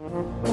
Mm-hmm.